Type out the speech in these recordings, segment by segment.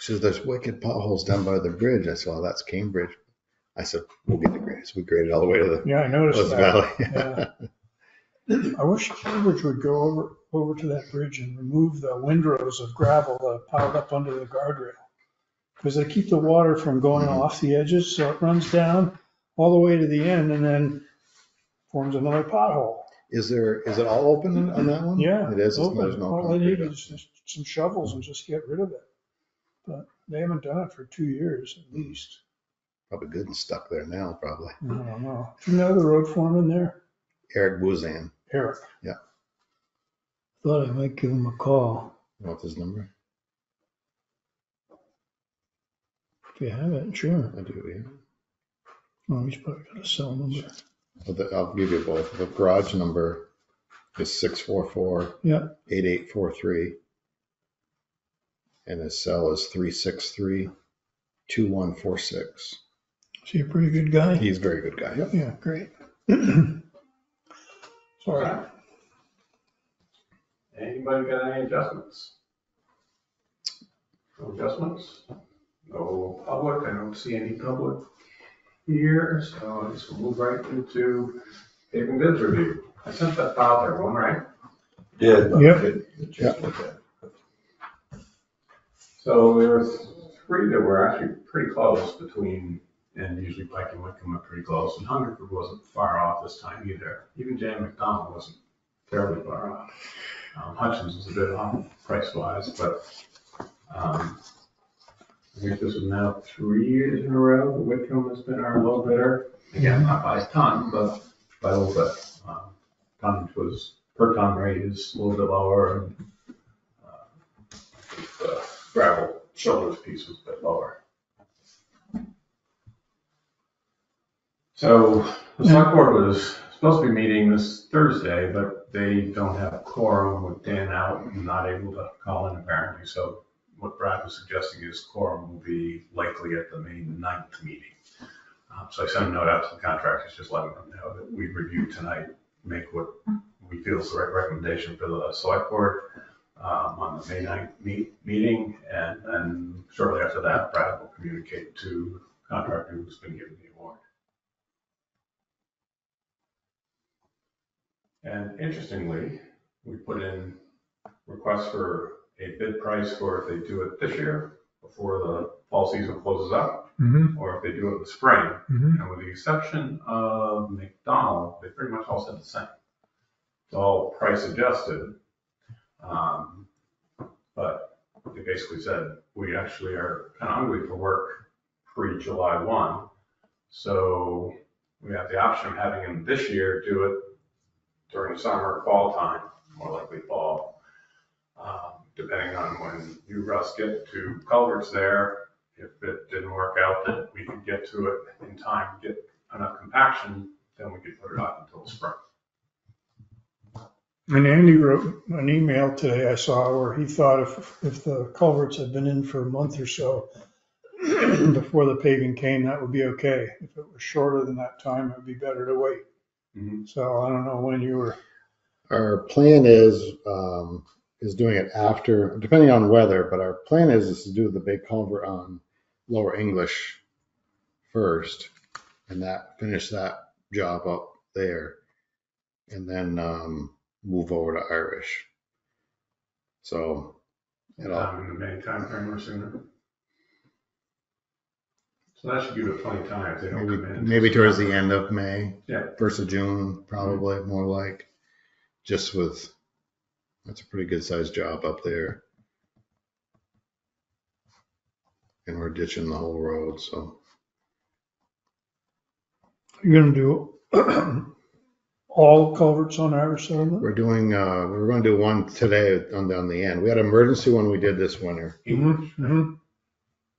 She says, there's wicked potholes down by the bridge. I said, well, that's Cambridge. I said, we'll get the grades. We graded all the way to the Yeah, I noticed West that. Valley. Yeah. I wish Cambridge would go over, over to that bridge and remove the windrows of gravel that piled up under the guardrail. Because they keep the water from going Mhm. off the edges, so it runs down all the way to the end and then forms another pothole. Is there, is it all open on that one? Yeah. It is. It's- open. There's no All they need concrete. is just some shovels and just get rid of it. But they haven't done it for two years at least. Probably good and stuck there now, probably. I don't know. Do you know the road foreman there? Eric Buzan, Eric. Yeah. Thought I might give him a call. what's his number? If you have it, sure. I do, yeah. Oh, he's probably got a cell number. Well, the- I'll give you both. The garage number is six four four Yeah, eight eight four three. And his cell is three six three two one four six. is he a pretty good guy? He's a very good guy. Yep. Yeah, great. Sorry. Anybody got any adjustments? No adjustments? No public, I don't see any public here, so I guess we'll move right into paving bids review. I sent that file to everyone, right? Yeah. Yep. good- good check with that. So there were three that were actually pretty close between, and usually Pike and Whitcomb are pretty close, and Hungerford wasn't far off this time either. Even J.A. McDonald wasn't terribly far off. Um, Hutchins was a bit off price wise, but, um, I think this is now three years in a row that Whitcomb has been our low bidder. Again, not by a ton, but by a little bit. Um, Tonnage was, per ton rate is a little bit lower and, gravel shoulders piece was a bit lower. So the select board was supposed to be meeting this Thursday, but they don't have quorum with Dan out and not able to call in apparently. So what Brad was suggesting is quorum will be likely at the May 9th meeting. Um, So I sent a note out to the contractors, just letting them know that we reviewed tonight, make what we feel is the right recommendation for the select board um, on the May 9th meet, meeting, and then shortly after that, Brad will communicate to the contractor who's been given the award. And interestingly, we put in requests for a bid price for if they do it this year, before the fall season closes up, Mm-hmm, or if they do it in the spring. mm-hmm. And with the exception of McDonald, they pretty much all said the same. It's all price adjusted. Um, But they basically said, we actually are kind of hungry for work pre-July one. So we have the option of having them this year do it during summer, or fall time, more likely fall. Um, Depending on when you, Russ, get to culverts there, if it didn't work out that we could get to it in time, get enough compaction, then we could put it off until spring. And Andy wrote an email today I saw where he thought if, if the culverts had been in for a month or so before the paving came, that would be okay. If it was shorter than that time, it would be better to wait. Mhm. So I don't know when you were, Our plan is, um, is doing it after, depending on weather, but our plan is, is to do the big culvert on Lower English first and that, finish that job up there. And then, um, move over to Irish. So, it all, Um, in the May timeframe or sooner. So that should give it plenty of time if they don't maybe, come in. maybe towards the end of May. Yeah. First of June, probably more like, just with, that's a pretty good sized job up there. And we're ditching the whole road, so you're gonna do all culverts on Irish settlement? we're doing, uh, we're gonna do one today on, on the end. We had an emergency one we did this winter, English, Mhm.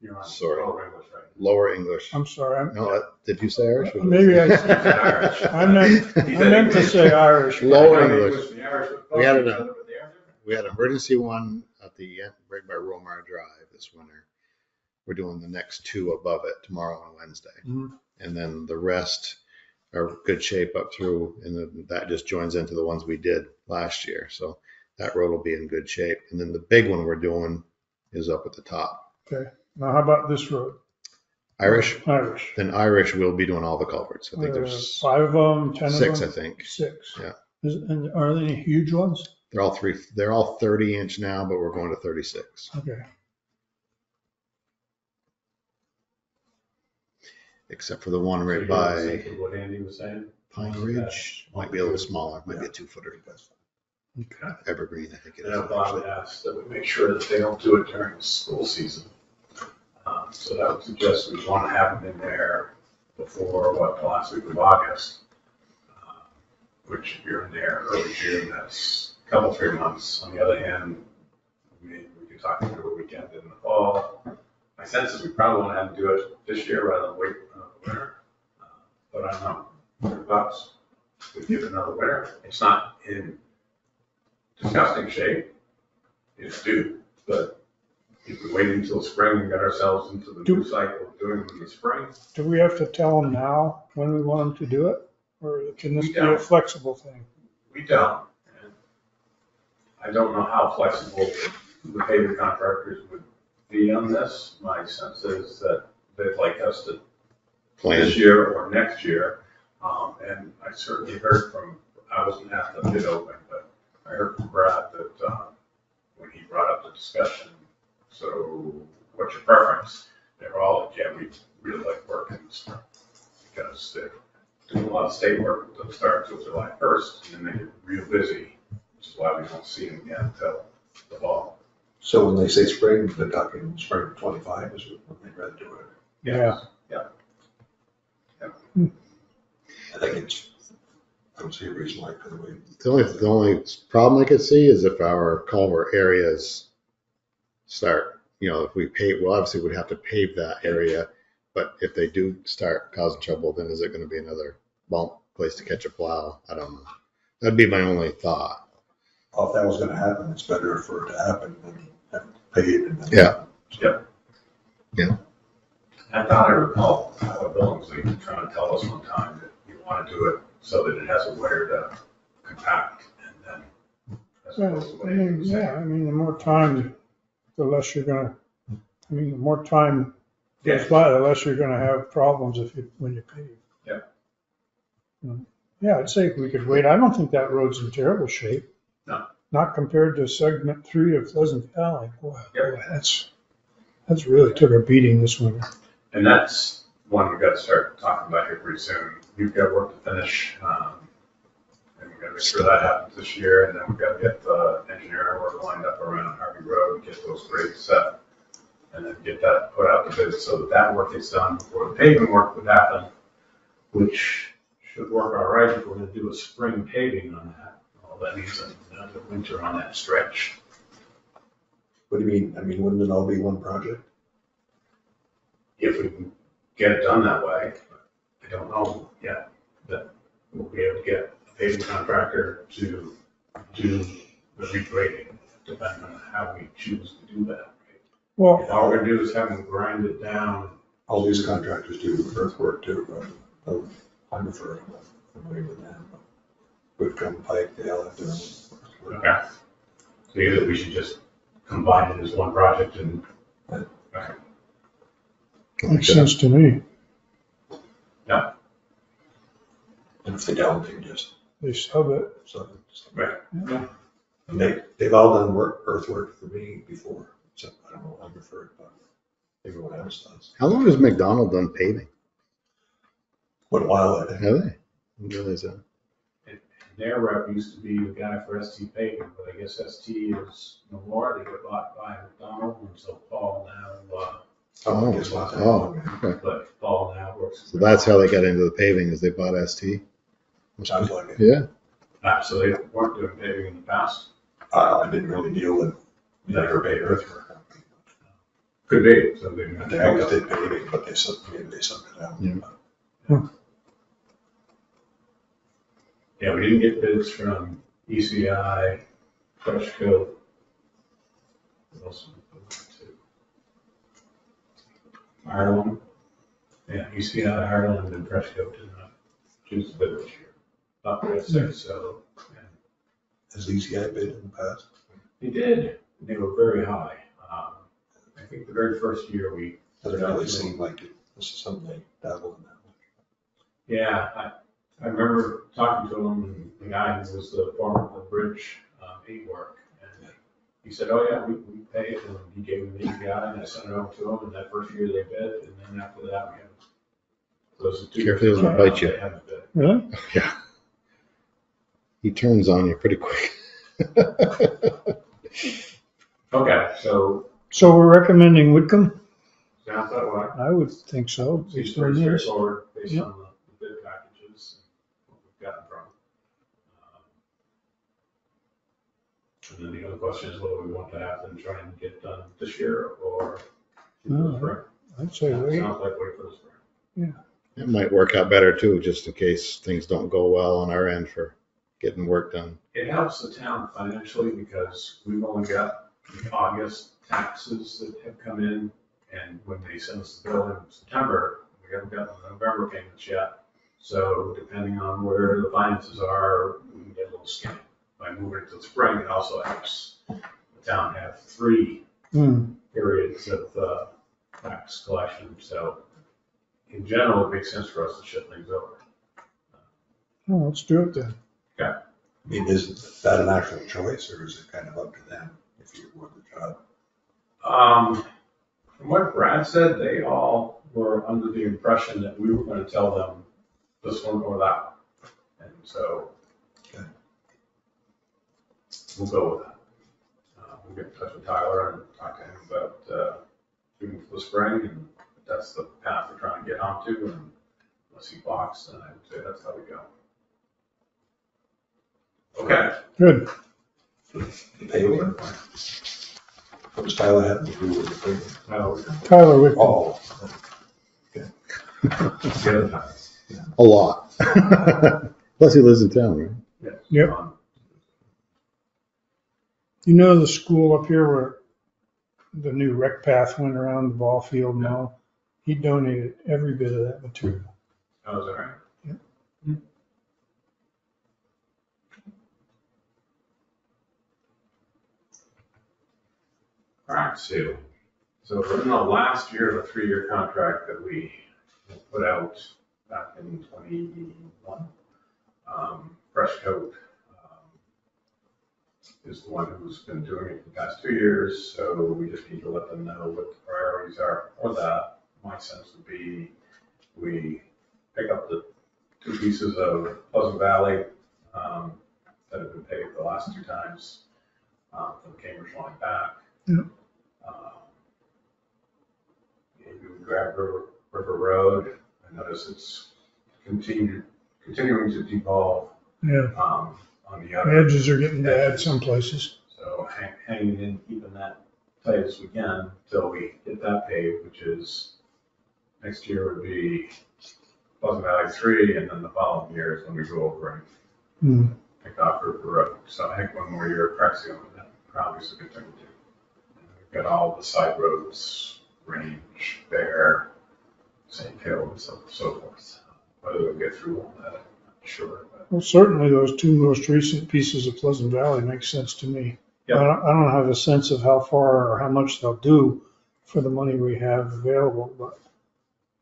you're on. Sorry. lower English, right? lower English. I'm sorry, I'm- No, that- did you say Irish? maybe I, said Irish. I meant, I meant to say Irish. Lower I know English. The Irish are We had close to it each on- other, but they are different. We had an emergency one at the end, right by Romar Drive this winter. We're doing the next two above it tomorrow and Wednesday. Mhm. And then the rest are good shape up through, and then that just joins into the ones we did last year. So that road will be in good shape. And then the big one we're doing is up at the top. Okay, now how about this road? Irish, Irish. then Irish will be doing all the culverts. I think Uh, there's Five of them, ten of them? six, I think. Six. Yeah. Is, and are there any huge ones? They're all three, they're all 30 inch now, but we're going to 36. Okay, Except for the one So right you're by thinking What Andy was saying? Pine Ridge, might be a little smaller, might be a two footer. okay. Evergreen, I think it And is. I Bob actually. asked that we make sure that they don't do it during the school season. Um, So that would suggest we want to have them in there before, what, the last week of August. Uh, Which if you're in there early June, that's a couple, three months. On the other hand, we, we could talk through a weekend in the fall. My sense is we probably want to have them do it this year rather than wait another winter. Uh, But I don't know, bucks, we give it another winter. It's not in disgusting shape. It's due, but if we wait until spring and get ourselves into the new cycle of doing them in the spring, Do we have to tell them now when we want them to do it? Or can this We be a don't. flexible thing? we don't. And I don't know how flexible the paving contractors would be on this. My sense is that they'd like us to Plan. this year or next year. Um, and I certainly heard from, I wasn't at the bid open, but I heard from Brad that, uh, when he brought up the discussion, so what's your preference? They were all like, yeah, we really like working in the spring. Because they're doing a lot of state work that doesn't start until July first, and then they get real busy, which is why we don't see them again until the fall. So when they say spring, they're talking spring of twenty-five is when they'd rather do it. Yeah. Yeah. I think it's, I don't see a reason why it couldn't wait. The only, the only problem I could see is if our culvert areas start, you know, if we pave, well, obviously we'd have to pave that area. But if they do start causing trouble, then is it gonna be another bump place to catch a plow? I don't know. That'd be my only thought. Well, If that was gonna happen, it's better for it to happen than have it paid and then. Yeah. I thought I recall uh, Iowa Billingsley trying to tell us one time that you want to do it so that it has a winter to compact and then. as Well, I mean, yeah, I mean, the more time, the less you're gonna, I mean, the more time goes Yeah. by, the less you're gonna have problems if you, when you pave. Yeah. Yeah, I'd say if we could wait, I don't think that road's in terrible shape. No. Not compared to segment three of Pleasant Valley. Boy, Yeah. boy, that's, that's really took a beating this winter. And that's one we got to start talking about here pretty soon. We've got work to finish. um, And we've got to make sure that happens this year. And then we've got to get the engineering work lined up around Harvey Road and get those grades set. And then get that put out to bid so that that work gets done before the paving work would happen, which should work all right if we're going to do a spring paving on that. All that needs another winter on that stretch. What do you mean? I mean, wouldn't it all be one project? if we can get it done that way. I don't know yet that we'll be able to get a paving contractor to do the regrading, depending on how we choose to do that. Well, If all we're gonna do is have them grind it down, All these contractors do earthwork too, but uh, I'm referring, I'm familiar with that. Whitcomb Pike, they all have their own. okay. So either we should just combine it as one project and, okay, makes sense to me. And if they don't, they can just, They sub it. so, so- right. and they, they've all done work, earthwork for me before, so I don't know, I'm referred, but everyone else does. How long has McDonald done paving? What a while, I think. Have they? I didn't realize that. Their rep used to be the guy for ST paving, but I guess ST is no more, they got bought by McDonald, and so Paul now, uh, Oh, I guess not that Oh, long. okay. but Paul now works. So that's how they got into the paving, is they bought ST? Sounds like it. Yeah. Ah, so they weren't doing paving in the past? Uh, I didn't really deal with, never paid earthwork. Could be, so they. They always did paving, but they sub, maybe they subbed it out. Yeah. Yeah, we didn't get bids from ECI, Fresh Coat. What else did we put to? Ireland. Yeah, ECI, Ireland, and Fresh Coat did not choose the bid this year. Not the six, so, yeah. Has these guys been in the past? They did, they were very high. Um, I think the very first year we, Doesn't really seem like it. this is something they dabble in that much. yeah, I, I remember talking to him, and the guy who was the former of the bridge, um, eight work. And he said, oh yeah, we, we pay it, and he gave me the EPI, and I sent it over to him, and that first year they bid, and then after that, we haven't. Those are two. Careful, he doesn't bite you. They haven't bid. Really? Yeah. He turns on you pretty quick. Okay, so So we're recommending Whitcomb? sounds that way. I would think so. Seems based on pretty this. straightforward based Yeah. on the the bid packages and what we've gotten from. them. Um, and then the other question is whether we want to have them try and get done this year or in the No, spring. I'd say wait. Sounds like wait for the spring. It might work out better too, just in case things don't go well on our end for getting work done. It helps the town financially because we've only got the August taxes that have come in. And when they send us the bill in September, we haven't gotten the November payments yet. So depending on where the finances are, we can get a little skinny. By moving it to the spring, it also helps the town have three Hmm. periods of uh, tax collection. So in general, it makes sense for us to shift things over. Well, let's do it then. I mean, is that an actual choice or is it kind of up to them if you want the job? Um, from what Brad said, they all were under the impression that we were gonna tell them this one or that one. And so. Okay. We'll go with that. Uh, we'll get in touch with Tyler and talk to him about, uh, doing for the spring and that's the path we're trying to get onto and unless he balks, then I would say that's how we go. Okay, Good. The paving? What does Tyler have to do with the paving? now, Tyler Whitcomb. Oh, the other times. A lot. Plus he lives in town, right? Yes. Yep. You know the school up here where the new rec path went around the ball field and all? He donated every bit of that material. Oh, is that right? Sue. So in the last year of a three-year contract that we put out back in twenty-one. Um, Fresh Coat um, is the one who's been doing it for the past two years, so we just need to let them know what the priorities are for that. My sense would be we pick up the two pieces of Pleasant Valley um, that have been paid the last two times um, from Cambridge line back. Yeah. Um, Maybe we grab River, River Road. I notice it's continued, continuing to devolve Yeah, um, on the other. edges are getting bad some places. So hang- hanging in, keeping that tight as we can until we get that paved, which is, next year would be Pleasant Valley three, and then the following year is when we go over and Hmm. pick off River Road. So I think one more year of crack on that probably is a good thing to do. Got all the side roads, Range, Bear, Sand Hill, and so, so forth. Whether we'll get through all that, I'm not sure, but Well, certainly those two most recent pieces of Pleasant Valley make sense to me. I Yep. don't, I don't have a sense of how far or how much they'll do for the money we have available, but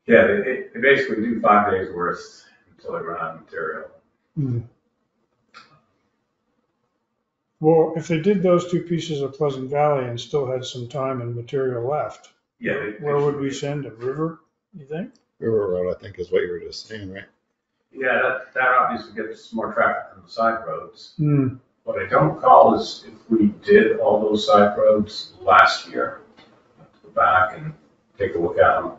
yeah, they, they- basically do five days worth until they run out of material. Hmm. Well, if they did those two pieces of Pleasant Valley and still had some time and material left, Yeah. they- they where would we send it? River, you think? River Road, I think is what you were just saying, right? Yeah, that, that obviously gets more traffic from the side roads. Hmm, What I don't recall is if we did all those side roads last year. I have Go back and take a look at them.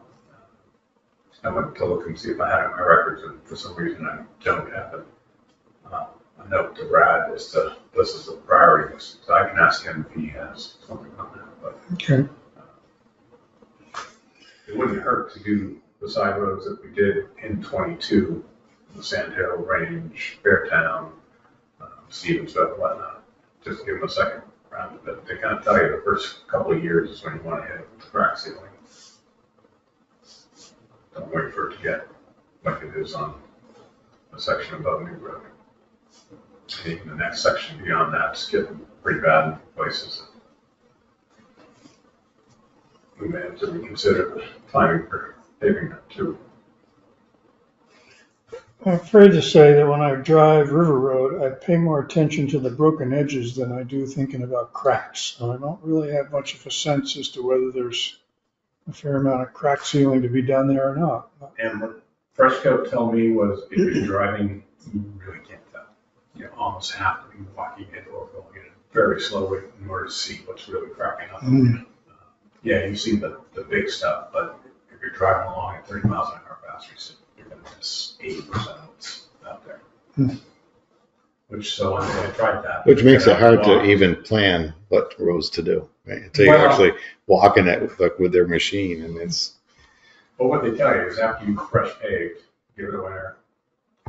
I went to look and see if I had it in my records, and for some reason I don't have it. Uh, A note to Brad as to, this is a priority list, so I can ask him if he has something on that, but okay. it wouldn't hurt to do the side roads that we did in twenty-two, the Sand Hill Range, Beartown, um, Stevensville, whatnot. Just give them a second round of it. They kind of tell you the first couple of years is when you want to hit the crack sealing. Don't wait for it to get like it is on a section above New Road. And even the next section beyond that's getting pretty bad in places. we may have to reconsider the timing for paving that too. I'm afraid to say that when I drive River Road, I pay more attention to the broken edges than I do thinking about cracks. And I don't really have much of a sense as to whether there's a fair amount of crack sealing to be done there or not. And what Fresh Coat told me was if you're driving, you really can't tell. You almost have to be walking it or going it very slowly in order to see what's really cracking up. Mm. Yeah, you see the, the big stuff, but if you're driving along at thirty miles an hour faster, you see- you're gonna miss eighty percent of what's out there. Hmm. Which, so I I tried that. Which makes it hard to even plan what roads to do, right? Until you Well- actually walk in it like with their machine and it's, But what they tell you is after you fresh paved, give it a winter,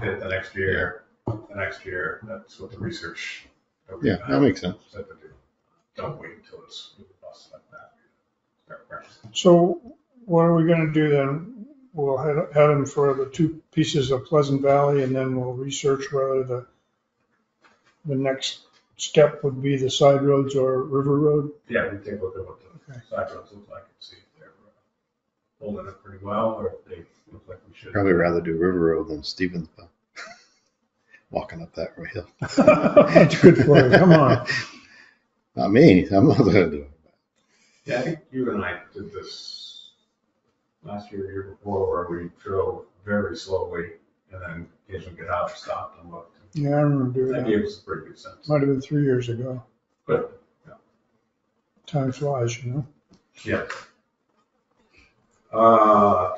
hit it the next year, the next year, that's what the research. that we've yeah, that had makes sense. said to do. Don't wait until it's busted like that. Start practicing. So what are we gonna do then? We'll head, head them for the two pieces of Pleasant Valley and then we'll research whether the, the next step would be the side roads or River Road. Yeah, we take a look at what Okay. the side roads look like and see if they're uh, holding up pretty well or if they look like we should. Probably rather do River Road than Stevensville. Walking up that hill. That's good for you, come on. Not me, I'm not gonna do it. Yeah, I think you and I did this last year, year before, where we drove very slowly and then occasionally get out, stopped and looked. Yeah, I remember doing That that. gave us a pretty good sense. Might have been three years ago. Good. Time flies, you know? Yeah. Uh,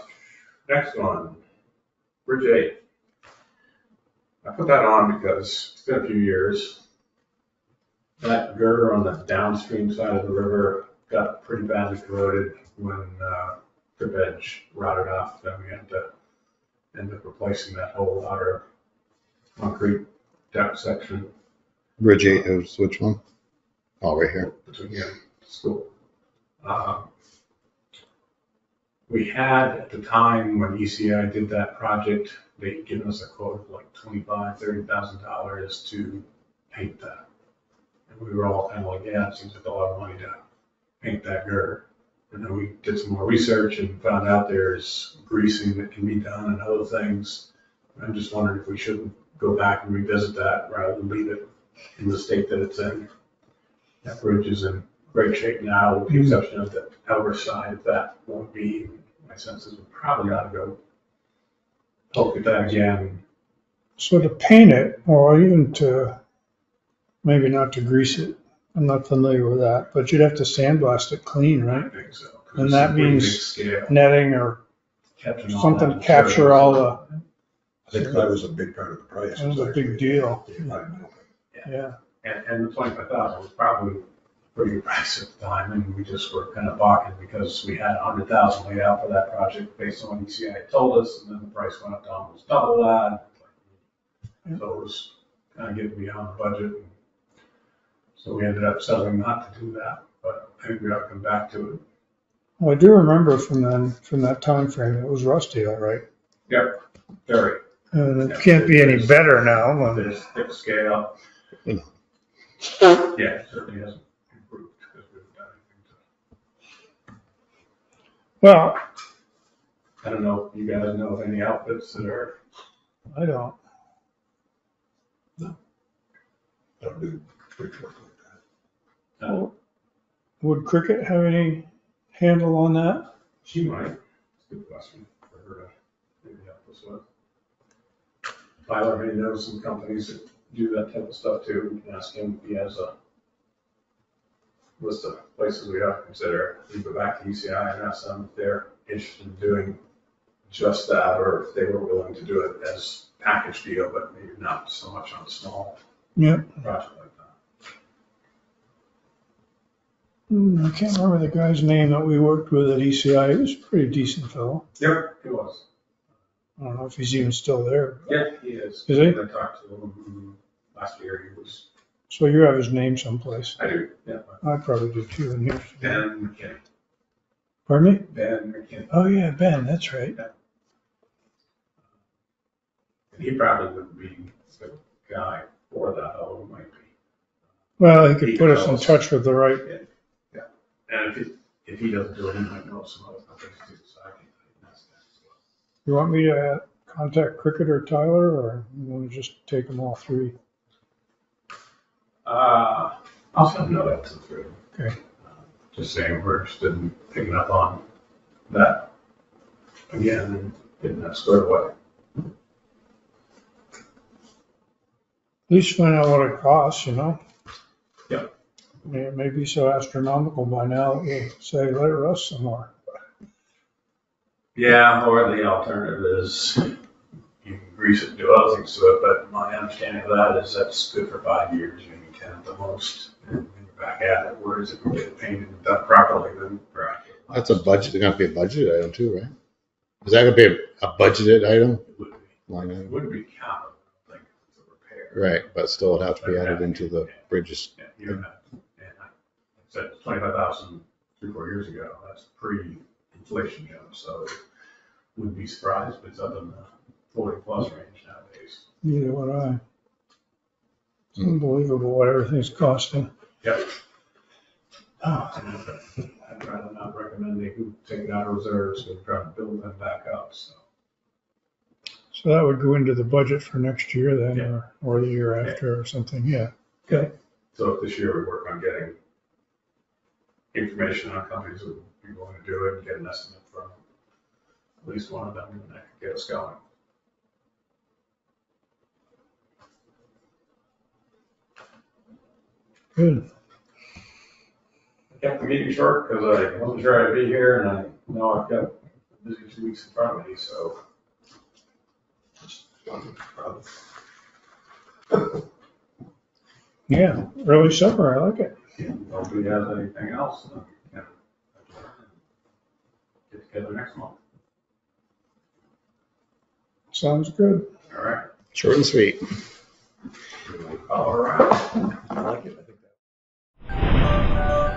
next one, Bridge Eight. I put that on because it's been a few years. That girder on the downstream side of the river got pretty badly corroded when, uh, drip edge rotted off, then we had to end up replacing that whole outer concrete deck section Bridge eight, it was which one? Oh, right here. between and school. Um, We had, at the time when ECI did that project, they'd given us a quote of like twenty-five, thirty thousand dollars to paint that. And we were all kind of like, yeah, it seems like a lot of money to paint that girder. And then we did some more research and found out there's greasing that can be done and other things. I'm just wondering if we shouldn't go back and revisit that rather than leave it in the state that it's in. That bridge is in great shape now, with the mm-hmm. exception of the outer side, that won't be, my sense is we probably ought to go poke at that again. So to paint it, or even to, maybe not to grease it, I'm not familiar with that, but you'd have to sandblast it clean, I right? think so. 'cause And it's that a pretty means scale, Netting or catching all something that to capture all the, I think that was a big part of the price. That was a big deal. yeah. And, and the twenty-five thousand was probably a pretty good price at the time, and we just were kind of balking because we had a hundred thousand laid out for that project based on what ECI had told us, and then the price went up to almost double that. So it was kind of getting beyond the budget. So we ended up settling not to do that, but I think we ought to come back to it. Well, I do remember from then, from that time frame, it was rusty, all right. Yep, very, And it can't be any better now. when- there's thick scale. Hmm. Yeah, it certainly hasn't improved because we haven't done anything to Well, I don't know if you guys know of any outfits that are, I don't. Don't do bridge work like that. uh, Would Cricket have any handle on that? she might. It's a good question for her to maybe help us with. Tyler may know some companies that do that type of stuff too. We can ask him if he has a list of places we ought to consider. We go back to ECI and ask them if they're interested in doing just that, or if they were willing to do it as package deal, but maybe not so much on a small Yeah. project like that. Hmm, I can't remember the guy's name that we worked with at ECI. He was a pretty decent fellow. Yep, it was. I don't know if he's even still there. Yeah, he is. Is he? I talked to him last year, he was, So you have his name someplace. I do, yeah, I probably do too in here. Ben McKinney, Pardon me? Ben McKinney. Oh, yeah, Ben, that's right. He probably would be the guy for that, although he might be. Well, he could put us in touch with the right, Yeah. And if he, if he doesn't do it, he might know some other companies too, so I can. that's that as well. You want me to uh, contact Cricket or Tyler, or you want to just take them all three? Uh, I'll send a note out to the three. Okay. Uh, Just saying we're interested in picking up on that again and getting that squared away. At least find out what it costs, you know? Yep. I mean, It may be so astronomical by now, we'll say, let it rust some more. Yeah, or the alternative is you can grease it and do other things to it, but my understanding of that is that's good for five years, ten at the most. And then you're back at it, whereas if you get painted and done properly, then. right. That's a budget, it's gonna be a budget item too, right? Is that gonna be a a budgeted item, It would be, line it item? wouldn't be counted, like, it's a repair. Right, but still it'd have to be added into the bridges. Yeah, you're not, yeah, I said twenty-five thousand three, four years ago, that's pre-inflation jump, so wouldn't be surprised if it's up in the forty plus range nowadays. Neither would I. It's unbelievable what everything's costing. Yep. Oh, I'd rather not recommend they take it out of reserves and try to build them back up, so. So that would go into the budget for next year then, Yeah. or, or the year after or something, yeah. Okay. So if this year we work on getting information on companies who would be willing to do it and get an estimate from at least one of them, and that could get us going. Good. I kept the meeting short because I wasn't sure I'd be here and I know I've got a busy two weeks in front of me, so. Yeah, early supper, I like it. If we has anything else, then, yeah. Get together next month. Sounds good. All right. Short and sweet. All right. Oh, no.